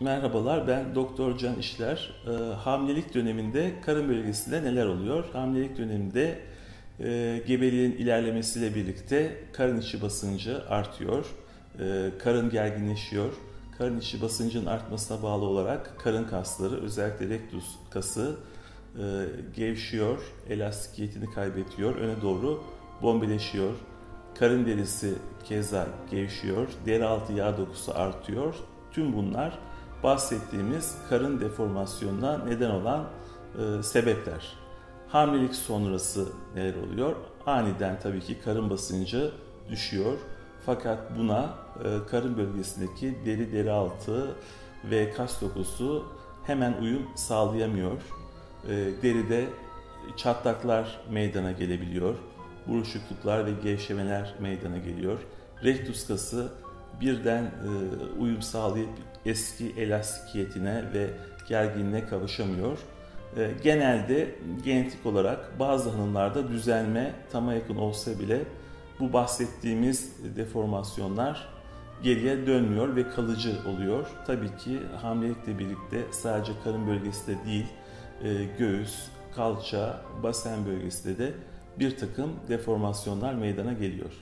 Merhabalar, ben Doktor Can İşler. E, hamilelik döneminde karın bölgesinde neler oluyor? Hamilelik döneminde e, gebeliğin ilerlemesiyle birlikte karın içi basıncı artıyor, e, karın gerginleşiyor. Karın içi basıncın artmasına bağlı olarak karın kasları, özellikle rektus kası e, gevşiyor, elastikiyetini kaybediyor, öne doğru bombeleşiyor. Karın derisi keza gevşiyor, deri altı yağ dokusu artıyor. Tüm bunlar bahsettiğimiz karın deformasyonuna neden olan e, sebepler. Hamilelik sonrası neler oluyor? Aniden tabii ki karın basıncı düşüyor. Fakat buna e, karın bölgesindeki deri deri altı ve kas dokusu hemen uyum sağlayamıyor. E, deride çatlaklar meydana gelebiliyor. Buruşukluklar ve gevşemeler meydana geliyor. Rektus kası birden e, uyum sağlayıp eski elastikiyetine ve gerginliğe kavuşamıyor. E, genelde genetik olarak bazı hanımlarda düzelme tama yakın olsa bile bu bahsettiğimiz deformasyonlar geriye dönmüyor ve kalıcı oluyor. Tabii ki hamilelikle birlikte sadece karın bölgesinde değil, e, göğüs, kalça, basen bölgesinde de bir takım deformasyonlar meydana geliyor.